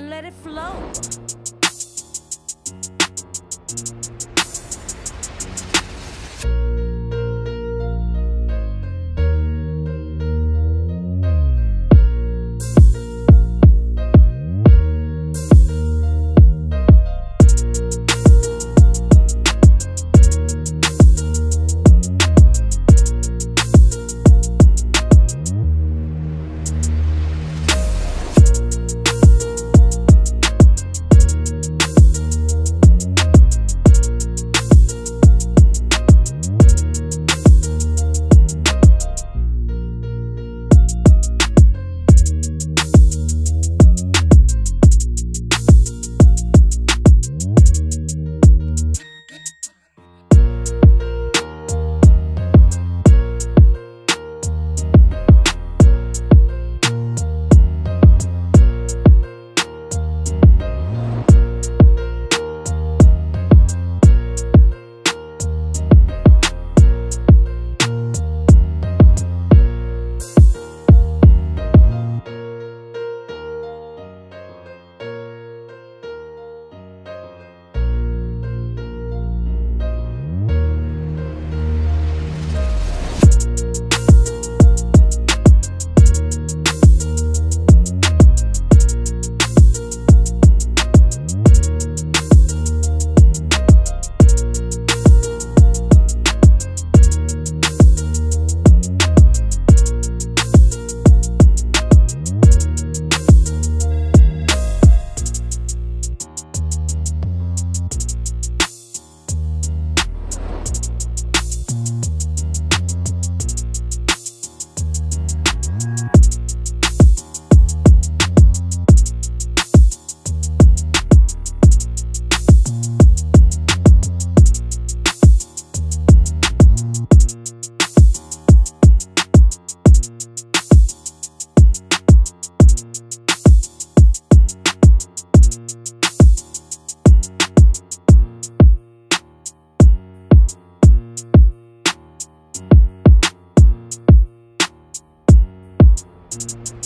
and let it flow. You